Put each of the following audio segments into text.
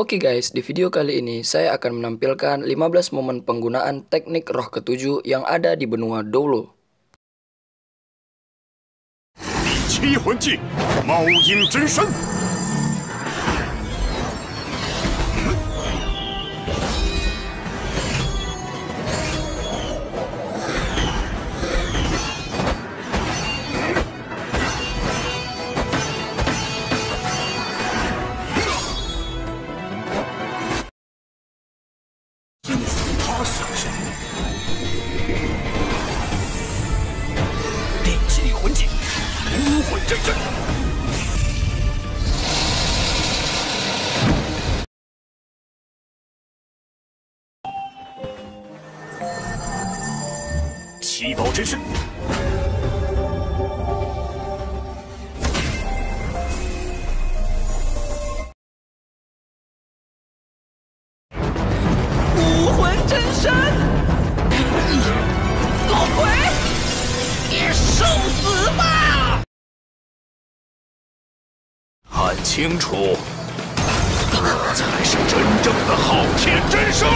Oke okay guys, di video kali ini saya akan menampilkan 15 momen penggunaan teknik roh ketujuh yang ada di benua Dolo. Qi Mao Yin Zhen Sheng. 武魂真身。七宝真身。看清楚，这才是真正的昊天真身。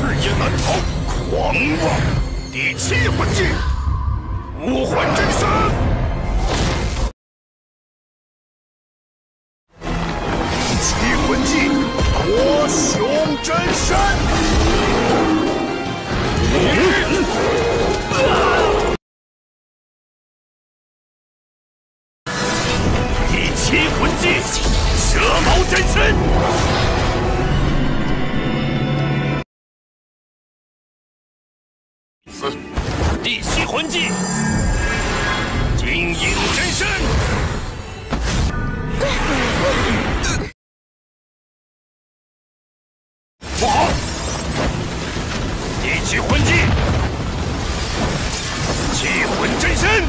你插翅也难逃，狂妄！第七魂技，武魂真身。第七魂技，国雄真身。第七魂技，蛇矛真身。第七魂技，金鹰真身。不好！第七魂技，气魂真身。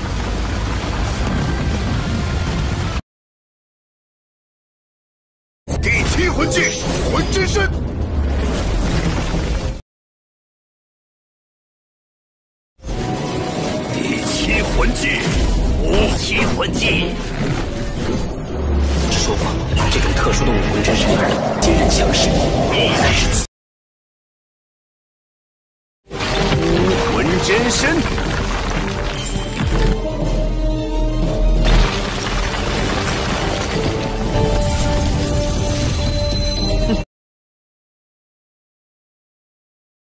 第七魂技，武魂真身。魂技，无极魂技。说过，这种特殊的武魂真身坚韧强势，必然是武魂真身。